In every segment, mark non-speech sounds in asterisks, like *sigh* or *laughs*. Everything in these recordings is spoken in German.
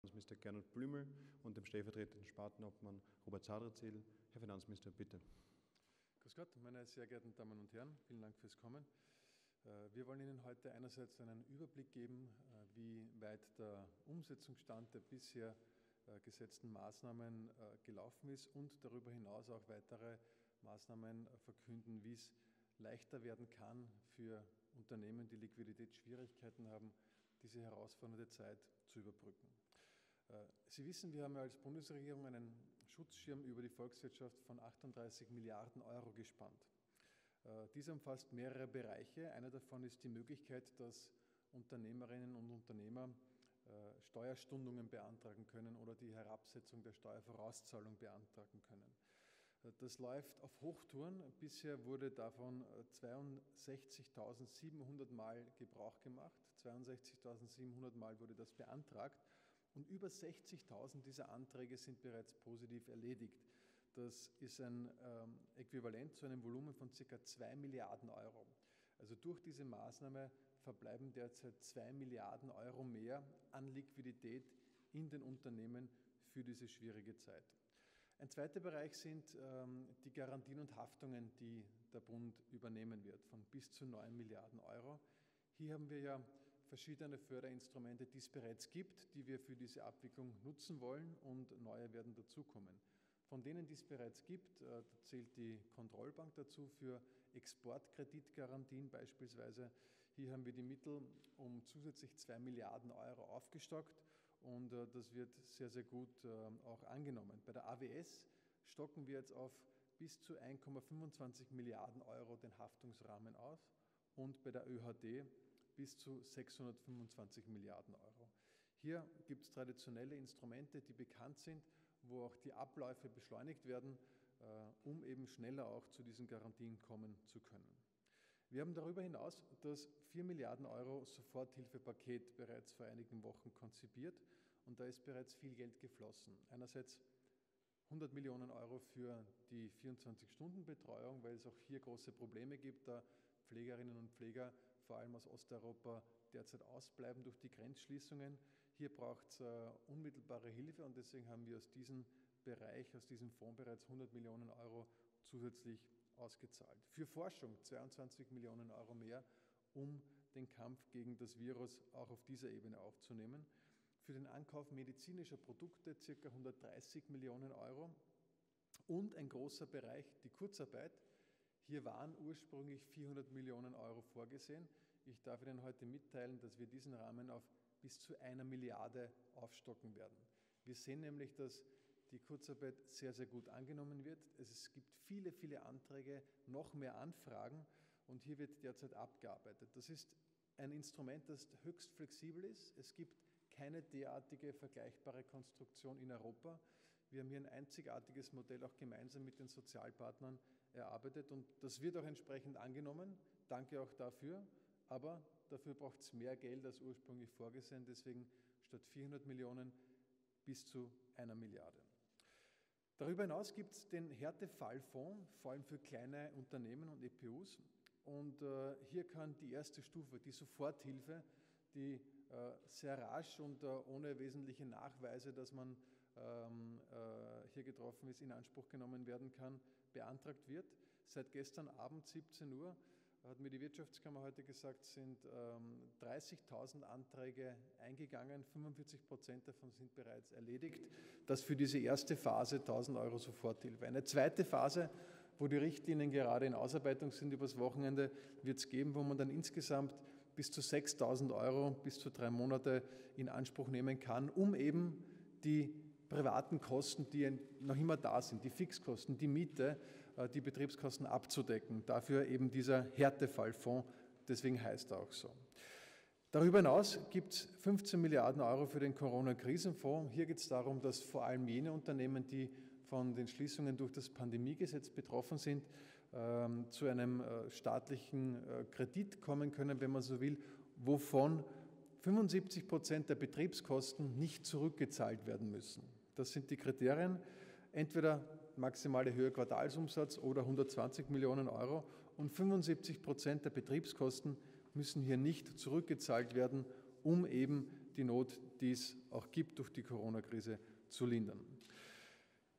Finanzminister Gernot Blümel und dem stellvertretenden Spartenobmann Robert Sadrazil. Herr Finanzminister, bitte. Grüß Gott, meine sehr geehrten Damen und Herren, vielen Dank fürs Kommen. Äh, wir wollen Ihnen heute einerseits einen Überblick geben, äh, wie weit der Umsetzungsstand der bisher äh, gesetzten Maßnahmen gelaufen ist und darüber hinaus auch weitere Maßnahmen verkünden, wie es leichter werden kann für Unternehmen, die Liquiditätsschwierigkeiten haben, diese herausfordernde Zeit zu überbrücken. Äh, Sie wissen, wir haben als Bundesregierung einen Schutzschirm über die Volkswirtschaft von 38 Milliarden Euro gespannt. Äh, dieser umfasst mehrere Bereiche. Einer davon ist die Möglichkeit, dass Unternehmerinnen und Unternehmer äh, Steuerstundungen beantragen können oder die Herabsetzung der Steuervorauszahlung beantragen können. Das läuft auf Hochtouren. Bisher wurde davon 62.700 Mal Gebrauch gemacht. 62.700 Mal wurde das beantragt und über 60.000 dieser Anträge sind bereits positiv erledigt. Das ist ein ähm, Äquivalent zu einem Volumen von ca. 2 Milliarden Euro. Also durch diese Maßnahme verbleiben derzeit 2 Milliarden Euro mehr an Liquidität in den Unternehmen für diese schwierige Zeit. Ein zweiter Bereich sind ähm, die Garantien und Haftungen, die der Bund übernehmen wird, von bis zu 9 Milliarden Euro. Hier haben wir ja verschiedene Förderinstrumente, die es bereits gibt, die wir für diese Abwicklung nutzen wollen und neue werden dazukommen. Von denen, die es bereits gibt, äh, zählt die Kontrollbank dazu für Exportkreditgarantien beispielsweise. Hier haben wir die Mittel um zusätzlich 2 Milliarden Euro aufgestockt und äh, das wird sehr, sehr gut äh, auch angenommen. Bei der AWS stocken wir jetzt auf bis zu 1,25 Milliarden Euro den Haftungsrahmen aus und bei der ÖHD bis zu 625 Milliarden Euro. Hier gibt es traditionelle Instrumente, die bekannt sind, wo auch die Abläufe beschleunigt werden, äh, um eben schneller auch zu diesen Garantien kommen zu können. Wir haben darüber hinaus das 4 Milliarden Euro Soforthilfepaket bereits vor einigen Wochen konzipiert und da ist bereits viel Geld geflossen. Einerseits 100 Millionen Euro für die 24-Stunden-Betreuung, weil es auch hier große Probleme gibt, da Pflegerinnen und Pfleger vor allem aus Osteuropa derzeit ausbleiben durch die Grenzschließungen. Hier braucht es uh, unmittelbare Hilfe und deswegen haben wir aus diesem Bereich, aus diesem Fonds bereits 100 Millionen Euro zusätzlich ausgezahlt. Für Forschung 22 Millionen Euro mehr, um den Kampf gegen das Virus auch auf dieser Ebene aufzunehmen. Für den Ankauf medizinischer Produkte ca. 130 Millionen Euro und ein großer Bereich, die Kurzarbeit. Hier waren ursprünglich 400 Millionen Euro vorgesehen. Ich darf Ihnen heute mitteilen, dass wir diesen Rahmen auf bis zu einer Milliarde aufstocken werden. Wir sehen nämlich, dass die Kurzarbeit sehr, sehr gut angenommen wird. Es gibt viele, viele Anträge, noch mehr Anfragen und hier wird derzeit abgearbeitet. Das ist ein Instrument, das höchst flexibel ist. Es gibt keine derartige vergleichbare Konstruktion in Europa. Wir haben hier ein einzigartiges Modell auch gemeinsam mit den Sozialpartnern erarbeitet und das wird auch entsprechend angenommen. Danke auch dafür. Aber dafür braucht es mehr Geld als ursprünglich vorgesehen. Deswegen statt 400 Millionen bis zu einer Milliarde. Darüber hinaus gibt es den Härtefallfonds, vor allem für kleine Unternehmen und EPUs. Und äh, hier kann die erste Stufe, die Soforthilfe, die äh, sehr rasch und äh, ohne wesentliche Nachweise, dass man ähm, äh, hier getroffen ist, in Anspruch genommen werden kann, beantragt wird. Seit gestern Abend 17 Uhr hat mir die Wirtschaftskammer heute gesagt, sind 30.000 ähm, Anträge eingegangen, 45 Prozent davon sind bereits erledigt. Das für diese erste Phase 1.000 Euro Soforthilfe. Eine zweite Phase, wo die Richtlinien gerade in Ausarbeitung sind übers Wochenende, wird es geben, wo man dann insgesamt bis zu 6.000 Euro bis zu drei Monate in Anspruch nehmen kann, um eben die privaten Kosten, die noch immer da sind, die Fixkosten, die Miete, äh, die Betriebskosten abzudecken. Dafür eben dieser Härtefallfonds, deswegen heißt er auch so. Darüber hinaus gibt es 15 Milliarden Euro für den Corona-Krisenfonds. Hier geht es darum, dass vor allem jene Unternehmen, die von den Schließungen durch das Pandemiegesetz betroffen sind, ähm, zu einem äh, staatlichen äh, Kredit kommen können, wenn man so will, wovon 75 Prozent der Betriebskosten nicht zurückgezahlt werden müssen. Das sind die Kriterien. Entweder maximale Höhe Quartalsumsatz oder 120 Millionen Euro und 75 Prozent der Betriebskosten müssen hier nicht zurückgezahlt werden, um eben die Not, die es auch gibt, durch die Corona-Krise zu lindern.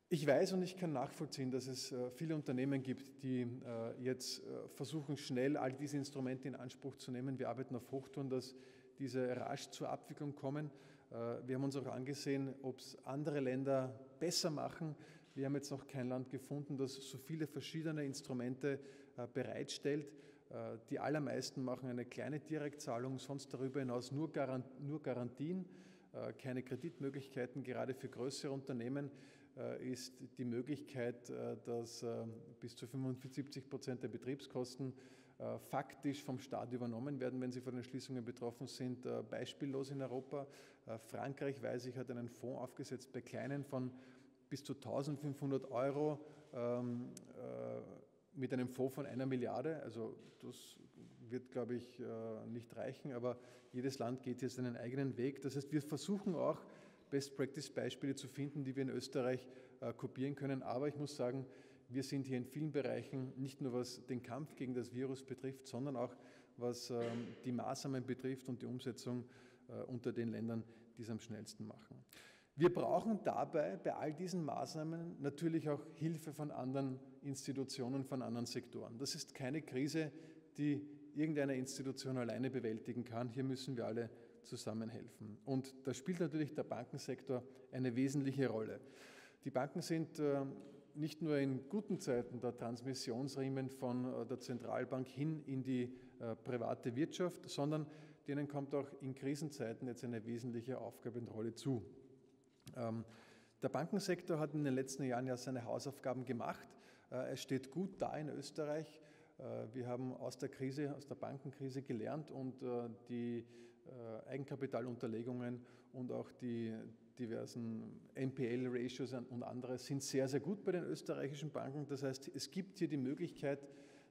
Ich weiß und ich kann nachvollziehen, dass es äh, viele Unternehmen gibt, die äh, jetzt äh, versuchen, schnell all diese Instrumente in Anspruch zu nehmen. Wir arbeiten auf Hochtouren, dass diese rasch zur Abwicklung kommen. Wir haben uns auch angesehen, ob es andere Länder besser machen. Wir haben jetzt noch kein Land gefunden, das so viele verschiedene Instrumente bereitstellt. Die allermeisten machen eine kleine Direktzahlung, sonst darüber hinaus nur Garantien, keine Kreditmöglichkeiten, gerade für größere Unternehmen äh, ist die Möglichkeit, äh, dass äh, bis zu 75 Prozent der Betriebskosten faktisch vom Staat übernommen werden, wenn sie von den Schließungen betroffen sind, beispiellos in Europa. Frankreich, weiß ich, hat einen Fonds aufgesetzt bei Kleinen von bis zu 1500 Euro ähm, mit einem Fonds von einer Milliarde. Also das wird, glaube ich, nicht reichen, aber jedes Land geht jetzt einen eigenen Weg. Das heißt, wir versuchen auch, Best-Practice-Beispiele zu finden, die wir in Österreich äh, kopieren können. Aber ich muss sagen, wir sind hier in vielen Bereichen, nicht nur was den Kampf gegen das Virus betrifft, sondern auch was ähm, die Maßnahmen betrifft und die Umsetzung äh, unter den Ländern, die es am schnellsten machen. Wir brauchen dabei bei all diesen Maßnahmen natürlich auch Hilfe von anderen Institutionen, von anderen Sektoren. Das ist keine Krise, die irgendeine Institution alleine bewältigen kann. Hier müssen wir alle zusammenhelfen. Und da spielt natürlich der Bankensektor eine wesentliche Rolle. Die Banken sind äh, nicht nur in guten Zeiten der Transmissionsriemen von äh, der Zentralbank hin in die äh, private Wirtschaft, sondern denen kommt auch in Krisenzeiten jetzt eine wesentliche Aufgabe und Rolle zu. Ähm, der Bankensektor hat in den letzten Jahren ja seine Hausaufgaben gemacht. Es steht gut da in Österreich. Wir haben aus der Krise, aus der Bankenkrise gelernt und die äh, Eigenkapitalunterlegungen und auch die diversen NPL-Ratios und andere sind sehr, sehr gut bei den österreichischen Banken. Das heißt, es gibt hier die Möglichkeit,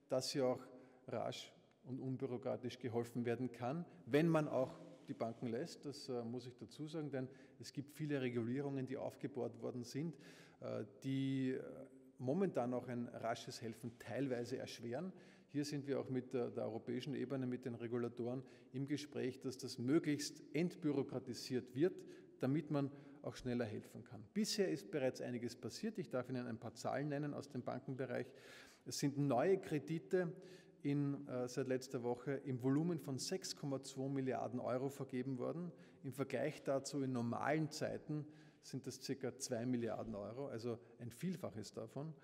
dass hier auch rasch und unbürokratisch geholfen werden kann, wenn man auch die Banken lässt. Das äh, muss ich dazu sagen, denn es gibt viele Regulierungen, die aufgebaut worden sind, äh, die momentan auch ein rasches Helfen teilweise erschweren. Hier sind wir auch mit der, der, europäischen Ebene, mit den Regulatoren im Gespräch, dass das möglichst entbürokratisiert wird, damit man auch schneller helfen kann. Bisher ist bereits einiges passiert. Ich darf Ihnen ein paar Zahlen nennen aus dem Bankenbereich. Es sind neue Kredite in, äh, seit letzter Woche im Volumen von 6,2 Milliarden Euro vergeben worden. Im Vergleich dazu in normalen Zeiten sind das ca. 2 Milliarden Euro, also ein Vielfaches davon.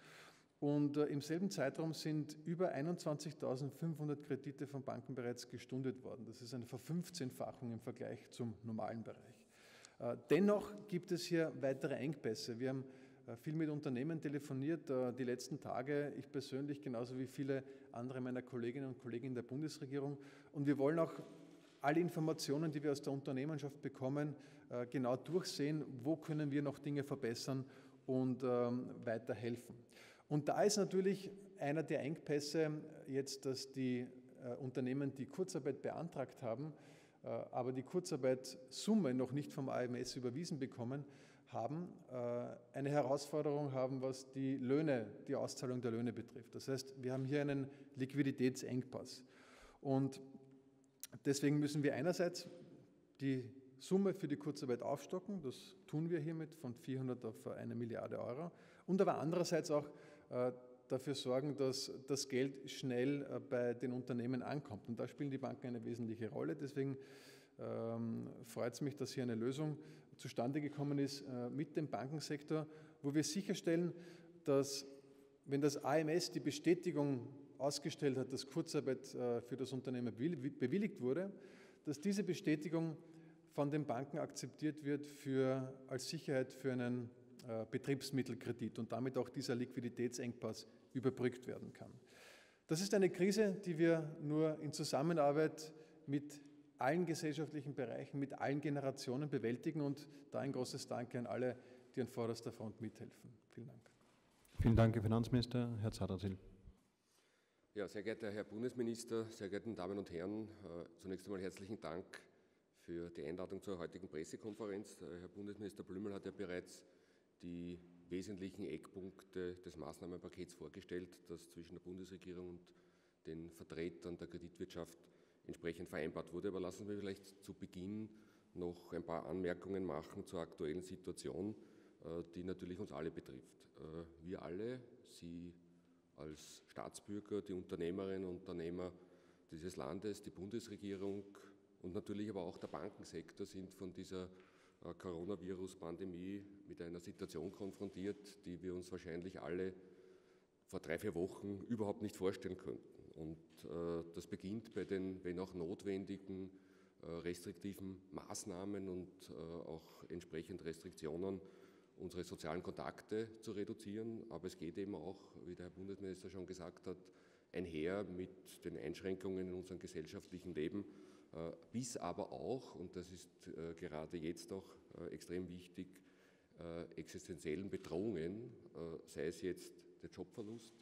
Und äh, im selben Zeitraum sind über 21.500 Kredite von Banken bereits gestundet worden. Das ist eine Verfünfzehnfachung im Vergleich zum normalen Bereich. Äh, dennoch gibt es hier weitere Engpässe. Wir haben äh, viel mit Unternehmen telefoniert die letzten Tage, ich persönlich genauso wie viele andere meiner Kolleginnen und Kollegen in der Bundesregierung. Und wir wollen auch alle Informationen, die wir aus der Unternehmenschaft bekommen, genau durchsehen, wo können wir noch Dinge verbessern und ähm, weiterhelfen. Und da ist natürlich einer der Engpässe jetzt, dass die äh, Unternehmen, die Kurzarbeit beantragt haben, äh, aber die Kurzarbeitssumme noch nicht vom AMS überwiesen bekommen haben, äh, eine Herausforderung haben, was die Löhne, die Auszahlung der Löhne betrifft. Das heißt, wir haben hier einen Liquiditätsengpass. Und deswegen müssen wir einerseits die Summe für die Kurzarbeit aufstocken, das tun wir hiermit von 400 auf eine Milliarde Euro, und aber andererseits auch äh, dafür sorgen, dass das Geld schnell äh, bei den Unternehmen ankommt. Und da spielen die Banken eine wesentliche Rolle. Deswegen ähm, freut es mich, dass hier eine Lösung zustande gekommen ist äh, mit dem Bankensektor, wo wir sicherstellen, dass wenn das AMS die Bestätigung ausgestellt hat, dass Kurzarbeit für das Unternehmen bewilligt wurde, dass diese Bestätigung von den Banken akzeptiert wird für, als Sicherheit für einen äh, Betriebsmittelkredit und damit auch dieser Liquiditätsengpass überbrückt werden kann. Das ist eine Krise, die wir nur in Zusammenarbeit mit allen gesellschaftlichen Bereichen, mit allen Generationen bewältigen und da ein großes Danke an alle, die an vorderster Front mithelfen. Vielen Dank. Vielen Dank, Herr Finanzminister. Herr Zadersil. Ja, sehr geehrter Herr Bundesminister, sehr geehrte Damen und Herren, äh, zunächst einmal herzlichen Dank für die Einladung zur heutigen Pressekonferenz. Äh, Herr Bundesminister Blümel hat ja bereits die wesentlichen Eckpunkte des Maßnahmenpakets vorgestellt, das zwischen der Bundesregierung und den Vertretern der Kreditwirtschaft entsprechend vereinbart wurde. Aber lassen Sie mich vielleicht zu Beginn noch ein paar Anmerkungen machen zur aktuellen Situation, die natürlich uns alle betrifft. Wir alle, Sie als Staatsbürger, die Unternehmerinnen und Unternehmer dieses Landes, die Bundesregierung und natürlich aber auch der Bankensektor sind von dieser äh, Coronavirus-Pandemie mit einer Situation konfrontiert, die wir uns wahrscheinlich alle vor drei, vier Wochen überhaupt nicht vorstellen könnten. Und äh, das beginnt bei den, wenn auch notwendigen, äh, restriktiven Maßnahmen und auch entsprechend Restriktionen, unsere sozialen Kontakte zu reduzieren. Aber es geht eben auch, wie der Herr Bundesminister schon gesagt hat, einher mit den Einschränkungen in unserem gesellschaftlichen Leben, äh, bis aber auch, und das ist äh, gerade jetzt auch äh, extrem wichtig, existenziellen Bedrohungen, sei es jetzt der Jobverlust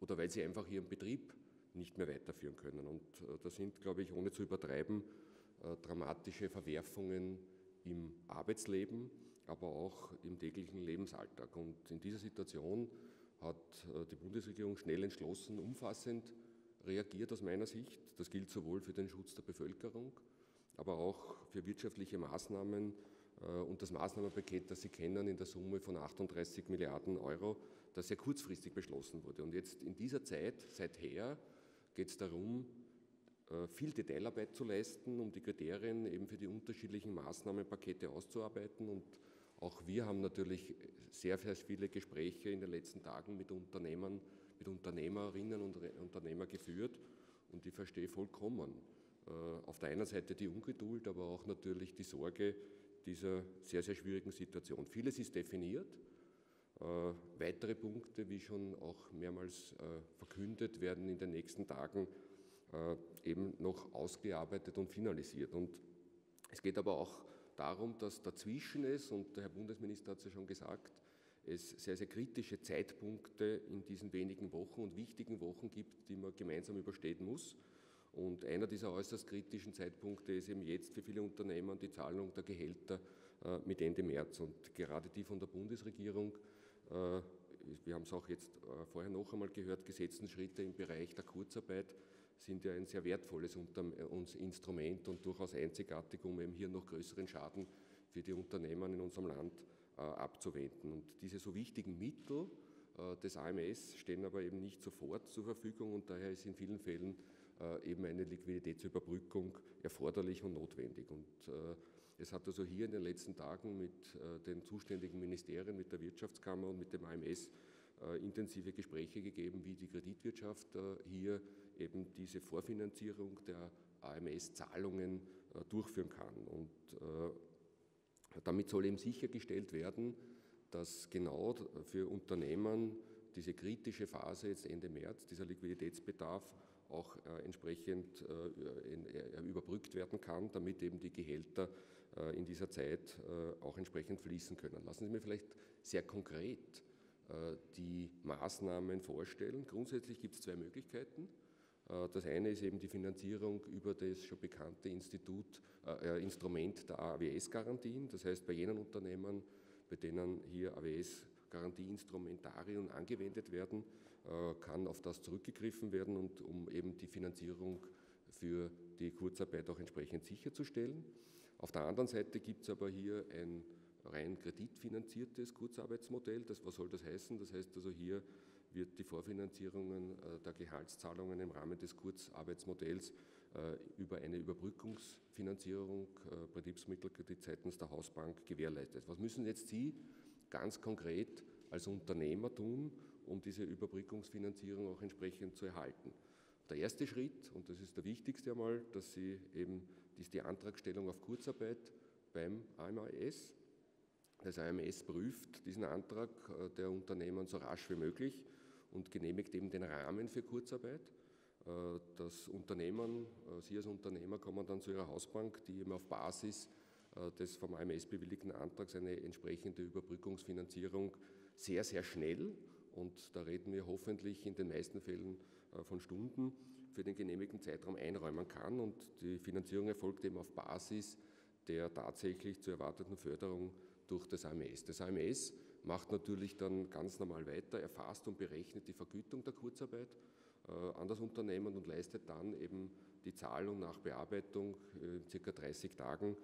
oder weil sie einfach ihren Betrieb nicht mehr weiterführen können. Und das sind, glaube ich, ohne zu übertreiben, dramatische Verwerfungen im Arbeitsleben, aber auch im täglichen Lebensalltag. Und in dieser Situation hat die Bundesregierung schnell entschlossen, umfassend reagiert aus meiner Sicht. Das gilt sowohl für den Schutz der Bevölkerung, aber auch für wirtschaftliche Maßnahmen äh, und das Maßnahmenpaket, das Sie kennen, in der Summe von 38 Milliarden Euro, das sehr kurzfristig beschlossen wurde. Und jetzt in dieser Zeit, seither, geht es darum, äh, viel Detailarbeit zu leisten, um die Kriterien eben für die unterschiedlichen Maßnahmenpakete auszuarbeiten. Und auch wir haben natürlich sehr, sehr viele Gespräche in den letzten Tagen mit Unternehmen mit Unternehmerinnen und Unternehmern geführt und ich verstehe vollkommen äh, auf der einen Seite die Ungeduld, aber auch natürlich die Sorge dieser sehr, sehr schwierigen Situation. Vieles ist definiert. Äh, weitere Punkte, wie schon auch mehrmals äh, verkündet, werden in den nächsten Tagen eben noch ausgearbeitet und finalisiert. Und es geht aber auch darum, dass dazwischen ist, und der Herr Bundesminister hat es ja schon gesagt, es sehr, sehr kritische Zeitpunkte in diesen wenigen Wochen und wichtigen Wochen gibt, die man gemeinsam überstehen muss. Und einer dieser äußerst kritischen Zeitpunkte ist eben jetzt für viele Unternehmen die Zahlung der Gehälter äh, mit Ende März. Und gerade die von der Bundesregierung, äh, wir haben es auch jetzt äh, vorher noch einmal gehört, gesetzten Schritte im Bereich der Kurzarbeit sind ja ein sehr wertvolles Instrument und durchaus einzigartig, um eben hier noch größeren Schaden für die Unternehmen in unserem Land äh, abzuwenden. Und diese so wichtigen Mittel äh, des AMS stehen aber eben nicht sofort zur Verfügung und daher ist in vielen Fällen äh, eben eine Liquiditätsüberbrückung erforderlich und notwendig. Und es hat also hier in den letzten Tagen mit den zuständigen Ministerien, mit der Wirtschaftskammer und mit dem AMS intensive Gespräche gegeben, wie die Kreditwirtschaft hier eben diese Vorfinanzierung der AMS-Zahlungen durchführen kann. Und damit soll eben sichergestellt werden, dass genau für Unternehmen diese kritische Phase jetzt Ende März, dieser Liquiditätsbedarf auch äh, entsprechend äh, äh, überbrückt werden kann, damit eben die Gehälter in dieser Zeit auch entsprechend fließen können. Lassen Sie mir vielleicht sehr konkret die Maßnahmen vorstellen. Grundsätzlich gibt es zwei Möglichkeiten. Äh, das eine ist eben die Finanzierung über das schon bekannte Institut, äh, äh Instrument der AWS-Garantien. Das heißt, bei jenen Unternehmen, bei denen hier AWS-Garantieinstrumentarien angewendet werden, äh, kann auf das zurückgegriffen werden und um eben die Finanzierung für die Kurzarbeit auch entsprechend sicherzustellen. Auf der anderen Seite gibt es aber hier ein rein kreditfinanziertes Kurzarbeitsmodell. Das, was soll das heißen? Das heißt also hier wird die Vorfinanzierungen äh, der Gehaltszahlungen im Rahmen des Kurzarbeitsmodells äh, über eine Überbrückungsfinanzierung äh, Betriebsmittelkredit seitens der Hausbank gewährleistet. Was müssen jetzt Sie ganz konkret als Unternehmer tun, um diese Überbrückungsfinanzierung auch entsprechend zu erhalten? Der erste Schritt, und das ist der wichtigste einmal, dass Sie eben, ist die Antragstellung auf Kurzarbeit beim AMAS. Das AMS prüft diesen Antrag der Unternehmen so rasch wie möglich und genehmigt eben den Rahmen für Kurzarbeit. Äh, das Unternehmen, äh, Sie als Unternehmer kommen dann zu Ihrer Hausbank, die eben auf Basis äh, des vom AMS bewilligten Antrags eine entsprechende Überbrückungsfinanzierung sehr, sehr schnell und da reden wir hoffentlich in den meisten Fällen von Stunden für den genehmigten Zeitraum einräumen kann und die Finanzierung erfolgt eben auf Basis der tatsächlich zu erwarteten Förderung durch das AMS. Das AMS macht natürlich dann ganz normal weiter, erfasst und berechnet die Vergütung der Kurzarbeit äh, an das Unternehmen und leistet dann eben die Zahlung nach Bearbeitung in circa 30 Tagen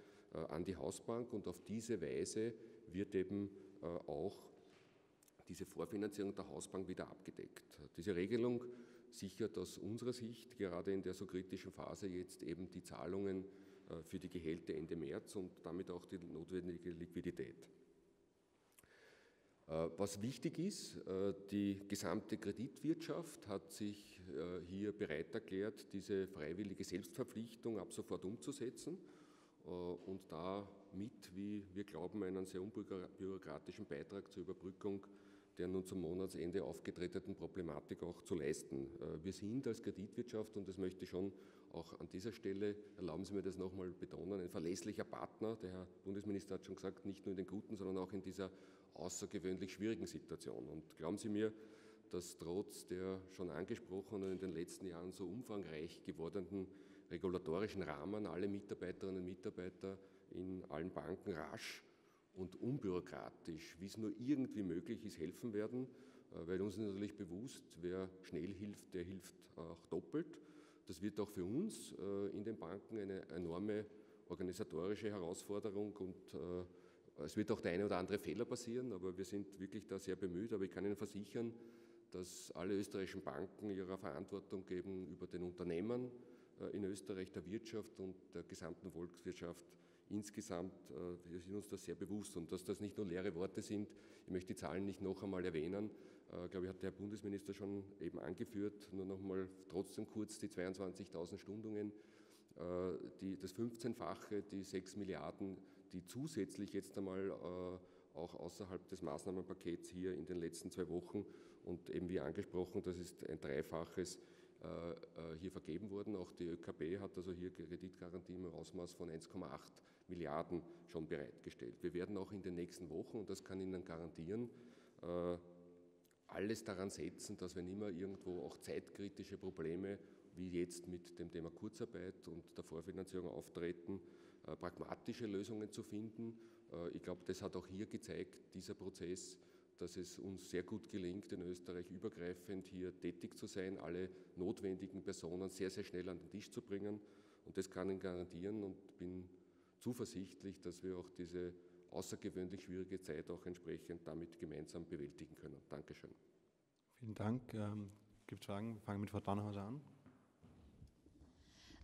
an die Hausbank und auf diese Weise wird eben auch diese Vorfinanzierung der Hausbank wieder abgedeckt. Diese Regelung sichert aus unserer Sicht gerade in der so kritischen Phase jetzt eben die Zahlungen für die Gehälter Ende März und damit auch die notwendige Liquidität. Äh, was wichtig ist, äh, die gesamte Kreditwirtschaft hat sich äh, hier bereit erklärt, diese freiwillige Selbstverpflichtung ab sofort umzusetzen und damit, wie wir glauben, einen sehr unbürokratischen Beitrag zur Überbrückung der nun zum Monatsende aufgetretenen Problematik auch zu leisten. Wir sind als Kreditwirtschaft, und das möchte ich schon auch an dieser Stelle, erlauben Sie mir das nochmal betonen, ein verlässlicher Partner. Der Herr Bundesminister hat schon gesagt, nicht nur in den guten, sondern auch in dieser außergewöhnlich schwierigen Situation. Und glauben Sie mir, dass trotz der schon angesprochenen in den letzten Jahren so umfangreich gewordenen regulatorischen Rahmen alle Mitarbeiterinnen und Mitarbeiter in allen Banken rasch und unbürokratisch, wie es nur irgendwie möglich ist, helfen werden, äh, weil uns natürlich bewusst, wer schnell hilft, der hilft auch doppelt. Das wird auch für uns äh, in den Banken eine enorme organisatorische Herausforderung und äh, es wird auch der eine oder andere Fehler passieren, aber wir sind wirklich da sehr bemüht. Aber ich kann Ihnen versichern, dass alle österreichischen Banken ihrer Verantwortung gegenüber den Unternehmen äh, in Österreich, der Wirtschaft und der gesamten Volkswirtschaft insgesamt, äh, wir sind uns das sehr bewusst und dass das nicht nur leere Worte sind. Ich möchte die Zahlen nicht noch einmal erwähnen. Ich äh, glaube, hat der Herr Bundesminister schon eben angeführt. Nur noch mal trotzdem kurz die 22.000 Stundungen, die, das 15-fache, die 6 Milliarden die zusätzlich jetzt einmal äh, auch außerhalb des Maßnahmenpakets hier in den letzten zwei Wochen und eben wie angesprochen, das ist ein Dreifaches äh, äh, hier vergeben worden. Auch die ÖKB hat also hier Kreditgarantien im Ausmaß von 1,8 Milliarden schon bereitgestellt. Wir werden auch in den nächsten Wochen, und das kann Ihnen garantieren, alles daran setzen, dass wenn immer irgendwo auch zeitkritische Probleme wie jetzt mit dem Thema Kurzarbeit und der Vorfinanzierung auftreten, pragmatische Lösungen zu finden. Äh, ich glaube, das hat auch hier gezeigt, dieser Prozess, dass es uns sehr gut gelingt, in Österreich übergreifend hier tätig zu sein, alle notwendigen Personen sehr, sehr schnell an den Tisch zu bringen. Und das kann ich garantieren und bin zuversichtlich, dass wir auch diese außergewöhnlich schwierige Zeit auch entsprechend damit gemeinsam bewältigen können. Dankeschön. Vielen Dank. Ähm, Gibt es Fragen? Wir fangen mit Frau Dannhauser an.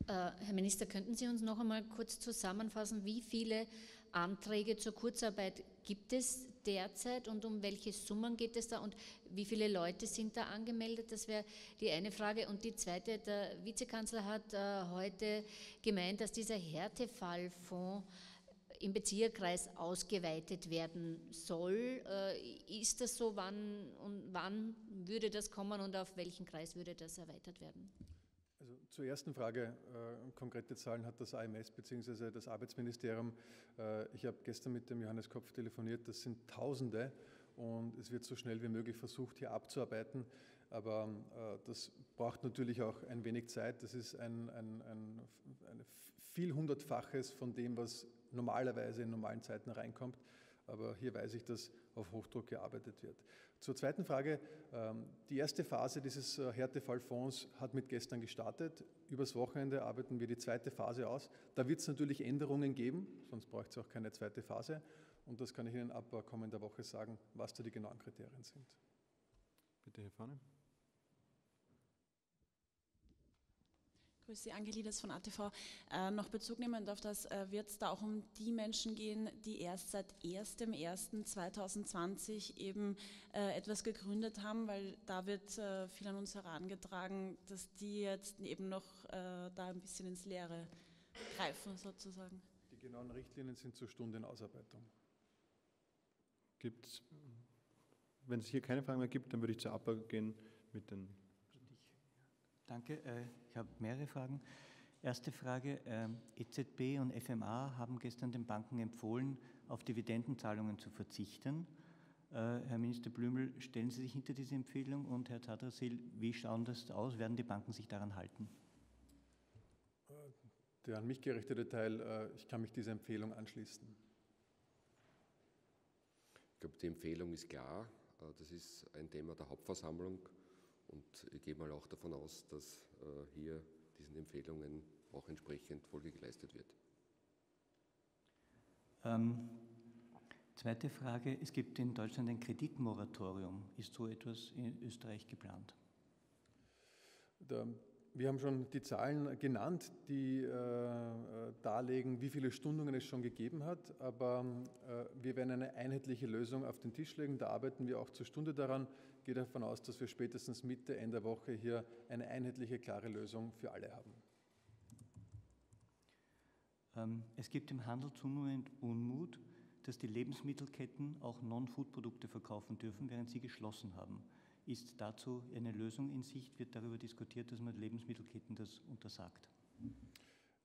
Äh, Herr Minister, könnten Sie uns noch einmal kurz zusammenfassen, wie viele Anträge zur Kurzarbeit gibt es derzeit und um welche Summen geht es da und wie viele Leute sind da angemeldet? Das wäre die eine Frage. Und die zweite, der Vizekanzler hat äh, heute gemeint, dass dieser Härtefallfonds im Bezirkkreis ausgeweitet werden soll. Äh, ist das so? Wann und wann würde das kommen und auf welchen Kreis würde das erweitert werden? Also zur ersten Frage, äh, konkrete Zahlen hat das AMS bzw. das Arbeitsministerium. Äh, ich habe gestern mit dem Johannes Kopf telefoniert, das sind Tausende und es wird so schnell wie möglich versucht, hier abzuarbeiten. Aber äh, das braucht natürlich auch ein wenig Zeit. Das ist ein, ein, ein, ein vielhundertfaches von dem, was normalerweise in normalen Zeiten reinkommt. Aber hier weiß ich, dass auf Hochdruck gearbeitet wird. Zur zweiten Frage. Ähm, die erste Phase dieses äh, Härtefallfonds hat mit gestern gestartet. Übers Wochenende arbeiten wir die zweite Phase aus. Da wird es natürlich Änderungen geben, sonst braucht es auch keine zweite Phase. Und das kann ich Ihnen ab äh, kommender Woche sagen, was da die genauen Kriterien sind. Bitte hier Grüße, Angelides von ATV. Äh, noch Bezug nehmend auf das, äh, wird es da auch um die Menschen gehen, die erst seit 1.1.2020 eben äh, etwas gegründet haben, weil da wird äh, viel an uns herangetragen, dass die jetzt eben noch äh, da ein bisschen ins Leere greifen sozusagen. Die genauen Richtlinien sind zur Stunde in Ausarbeitung. Gibt's, wenn es hier keine Fragen mehr gibt, dann würde ich zur APA gehen mit den Danke. Äh, ich habe mehrere Fragen. Erste Frage. Ähm, EZB und FMA haben gestern den Banken empfohlen, auf Dividendenzahlungen zu verzichten. Äh, Herr Minister Blümel, stellen Sie sich hinter diese Empfehlung und Herr Zadrasil, wie schauen das aus? Werden die Banken sich daran halten? Äh, der an mich gerichtete Teil, ich kann mich dieser Empfehlung anschließen. Ich glaube, die Empfehlung ist klar. Das ist ein Thema der Hauptversammlung. Und ich gehe mal auch davon aus, dass äh, hier diesen Empfehlungen auch entsprechend Folge geleistet wird. Ähm, zweite Frage, es gibt in Deutschland ein Kreditmoratorium. Ist so etwas in Österreich geplant? Der wir haben schon die Zahlen genannt, die äh, darlegen, wie viele Stundungen es schon gegeben hat, aber äh, wir werden eine einheitliche Lösung auf den Tisch legen. Da arbeiten wir auch zur Stunde daran. Gehe davon aus, dass wir spätestens Mitte, Ende der Woche hier eine einheitliche, klare Lösung für alle haben. Ähm, es gibt im Handel zunehmend Unmut, dass die Lebensmittelketten auch Non-Food-Produkte verkaufen dürfen, während sie geschlossen haben. Ist dazu eine Lösung in Sicht? Wird darüber diskutiert, dass man Lebensmittelketten das untersagt?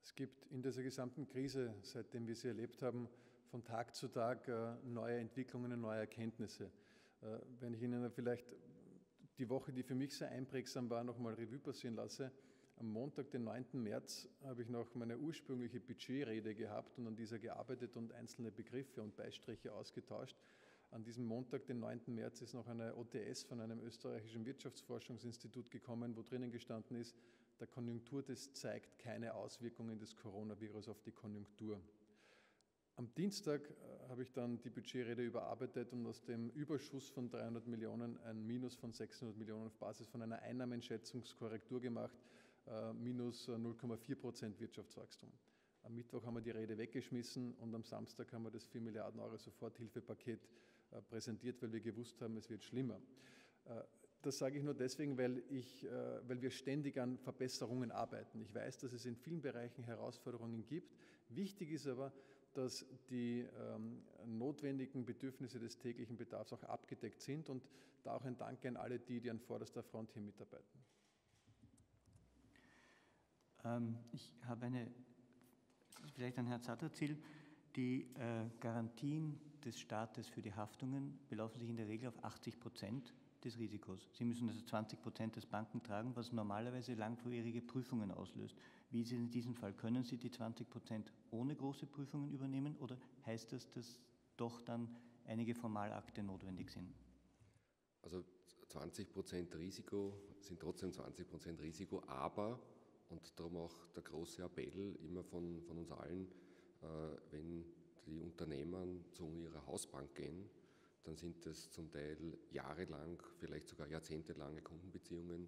Es gibt in dieser gesamten Krise, seitdem wir sie erlebt haben, von Tag zu Tag äh, neue Entwicklungen und neue Erkenntnisse. Äh, wenn ich Ihnen vielleicht die Woche, die für mich sehr einprägsam war, nochmal Revue passieren lasse, am Montag, den 9. März, habe ich noch meine ursprüngliche Budgetrede gehabt und an dieser gearbeitet und einzelne Begriffe und Beistriche ausgetauscht. An diesem Montag, den 9. März, ist noch eine OTS von einem österreichischen Wirtschaftsforschungsinstitut gekommen, wo drinnen gestanden ist, der Konjunkturtest zeigt keine Auswirkungen des Coronavirus auf die Konjunktur. Am Dienstag äh, habe ich dann die Budgetrede überarbeitet und aus dem Überschuss von 300 Millionen ein Minus von 600 Millionen auf Basis von einer Einnahmenschätzungskorrektur gemacht, äh, minus 0,4 Prozent Wirtschaftswachstum. Am Mittwoch haben wir die Rede weggeschmissen und am Samstag haben wir das 4 Milliarden Euro Soforthilfepaket äh, präsentiert, weil wir gewusst haben, es wird schlimmer. Äh, das sage ich nur deswegen, weil, ich, äh, weil wir ständig an Verbesserungen arbeiten. Ich weiß, dass es in vielen Bereichen Herausforderungen gibt. Wichtig ist aber, dass die ähm, notwendigen Bedürfnisse des täglichen Bedarfs auch abgedeckt sind und da auch ein Dank an alle die, die an vorderster Front hier mitarbeiten. Ähm, ich habe eine, vielleicht an Herrn Satterzil, die äh, Garantien des Staates für die Haftungen belaufen sich in der Regel auf 80 Prozent des Risikos. Sie müssen also 20 Prozent des Banken tragen, was normalerweise langfristige Prüfungen auslöst. Wie ist es in diesem Fall? Können Sie die 20 Prozent ohne große Prüfungen übernehmen oder heißt das, dass doch dann einige Formalakte notwendig sind? Also 20 Prozent Risiko sind trotzdem 20 Prozent Risiko, aber, und darum auch der große Appell immer von, von uns allen, äh, wenn die Unternehmer zu ihrer Hausbank gehen, dann sind es zum Teil jahrelang, vielleicht sogar jahrzehntelange Kundenbeziehungen,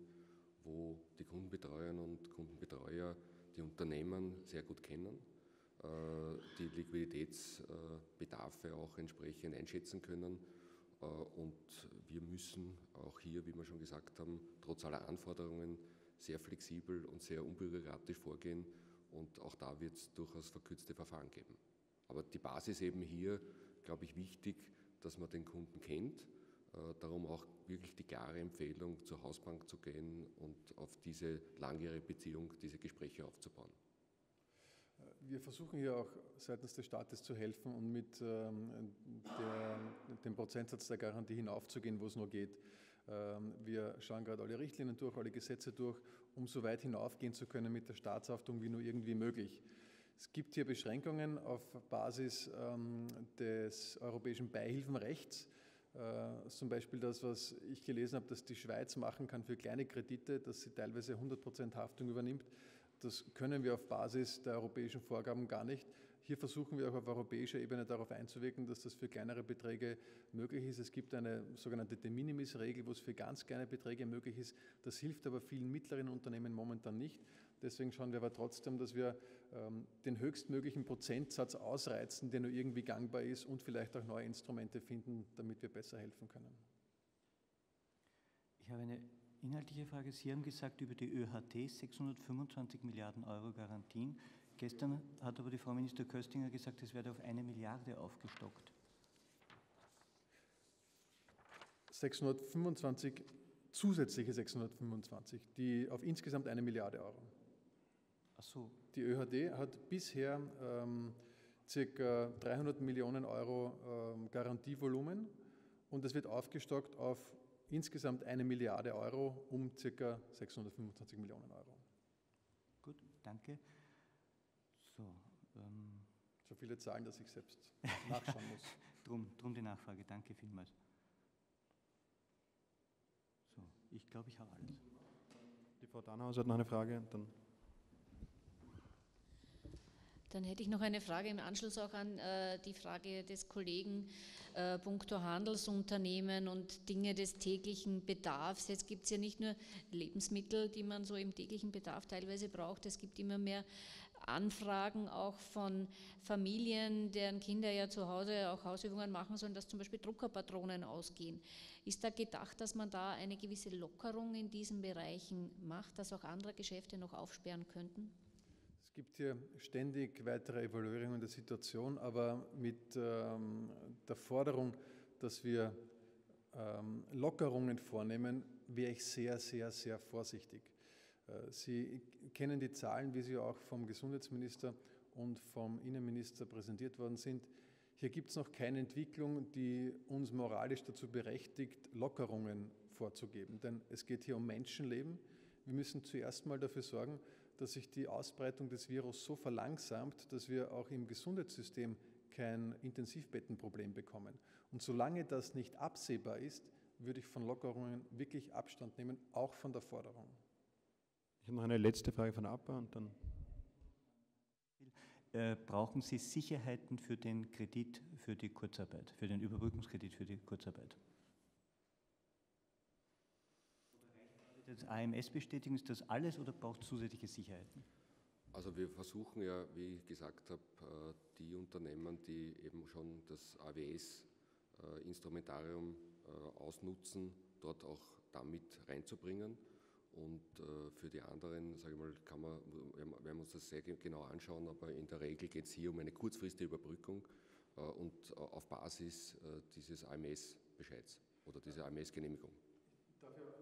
wo die Kundenbetreuerinnen und Kundenbetreuer die Unternehmen sehr gut kennen, äh, die Liquiditätsbedarfe auch entsprechend einschätzen können. Äh, und wir müssen auch hier, wie wir schon gesagt haben, trotz aller Anforderungen sehr flexibel und sehr unbürokratisch vorgehen. Und auch da wird es durchaus verkürzte Verfahren geben. Aber die Basis eben hier, glaube ich, wichtig, dass man den Kunden kennt. Äh, darum auch wirklich die klare Empfehlung, zur Hausbank zu gehen und auf diese langjährige Beziehung, diese Gespräche aufzubauen. Äh, wir versuchen hier auch seitens des Staates zu helfen und mit ähm, der, dem Prozentsatz der Garantie hinaufzugehen, wo es nur geht. Ähm, wir schauen gerade alle Richtlinien durch, alle Gesetze durch, um so weit hinaufgehen zu können mit der Staatshaftung wie nur irgendwie möglich. Es gibt hier Beschränkungen auf Basis ähm, des europäischen Beihilfenrechts. Äh, zum Beispiel das, was ich gelesen habe, dass die Schweiz machen kann für kleine Kredite, dass sie teilweise 100% Haftung übernimmt. Das können wir auf Basis der europäischen Vorgaben gar nicht. Hier versuchen wir auch auf europäischer Ebene darauf einzuwirken, dass das für kleinere Beträge möglich ist. Es gibt eine sogenannte De Minimis-Regel, wo es für ganz kleine Beträge möglich ist. Das hilft aber vielen mittleren Unternehmen momentan nicht. Deswegen schauen wir aber trotzdem, dass wir den höchstmöglichen Prozentsatz ausreizen, der nur irgendwie gangbar ist und vielleicht auch neue Instrumente finden, damit wir besser helfen können. Ich habe eine inhaltliche Frage. Sie haben gesagt, über die ÖHT 625 Milliarden Euro Garantien. Gestern hat aber die Frau Minister Köstinger gesagt, es werde auf eine Milliarde aufgestockt. 625, zusätzliche 625, die auf insgesamt eine Milliarde Euro. Ach so. Die ÖHD hat bisher ähm, ca. 300 Millionen Euro ähm, Garantievolumen und es wird aufgestockt auf insgesamt eine Milliarde Euro um ca. 625 Millionen Euro. Gut, danke. So, ähm so viele Zahlen, dass ich selbst *laughs* nachschauen muss. drum, drum die Nachfrage. Danke vielmals. So, ich glaube, ich habe alles. Die Frau Danhaus hat noch eine Frage. Dann Dann hätte ich noch eine Frage im Anschluss auch an äh, die Frage des Kollegen äh, punkto Handelsunternehmen und Dinge des täglichen Bedarfs. Jetzt gibt es ja nicht nur Lebensmittel, die man so im täglichen Bedarf teilweise braucht, es gibt immer mehr Anfragen auch von Familien, deren Kinder ja zu Hause auch Hausübungen machen sollen, dass zum Beispiel Druckerpatronen ausgehen. Ist da gedacht, dass man da eine gewisse Lockerung in diesen Bereichen macht, dass auch andere Geschäfte noch aufsperren könnten? Gibt hier ständig weitere Evaluierungen der Situation, aber mit ähm, der Forderung, dass wir ähm, Lockerungen vornehmen, wäre ich sehr, sehr, sehr vorsichtig. Äh, Sie kennen die Zahlen, wie sie auch vom Gesundheitsminister und vom Innenminister präsentiert worden sind. Hier gibt es noch keine Entwicklung, die uns moralisch dazu berechtigt, Lockerungen vorzugeben. Denn es geht hier um Menschenleben. Wir müssen zuerst mal dafür sorgen, dass sich die Ausbreitung des Virus so verlangsamt, dass wir auch im Gesundheitssystem kein Intensivbettenproblem bekommen. Und solange das nicht absehbar ist, würde ich von Lockerungen wirklich Abstand nehmen, auch von der Forderung. Ich habe noch eine letzte Frage von APA und dann. Äh, brauchen Sie Sicherheiten für den Kredit für die Kurzarbeit, für den Überbrückungskredit für die Kurzarbeit? Das AMS bestätigen, ist das alles oder braucht es zusätzliche Sicherheiten? Also wir versuchen ja, wie ich gesagt habe, äh, die Unternehmen, die eben schon das AWS-Instrumentarium äh, ausnutzen, dort auch damit reinzubringen. Und äh, für die anderen, sage ich mal, kann man, werden wir uns das sehr genau anschauen, aber in der Regel geht es hier um eine kurzfristige Überbrückung und auf Basis dieses AMS-Bescheids oder dieser AMS-Genehmigung intendieren,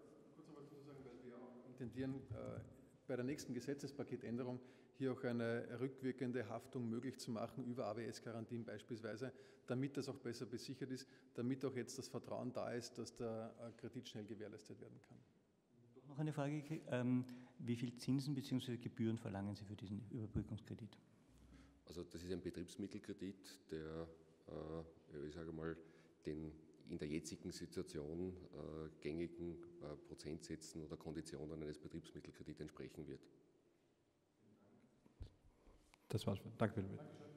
äh, bei der nächsten Gesetzespaketänderung hier auch eine rückwirkende Haftung möglich zu machen über AWS-Garantien beispielsweise, damit das auch besser besichert ist, damit auch jetzt das Vertrauen da ist, dass der äh, Kredit schnell gewährleistet werden kann. Noch eine Frage, ähm, wie viel Zinsen bzw. Gebühren verlangen Sie für diesen Überbrückungskredit? Also das ist ein Betriebsmittelkredit, der, äh, ich sage mal, den in der jetzigen Situation äh, gängigen äh, Prozentsätzen oder Konditionen eines Betriebsmittelkredits entsprechen wird. Das war's. Danke vielmals.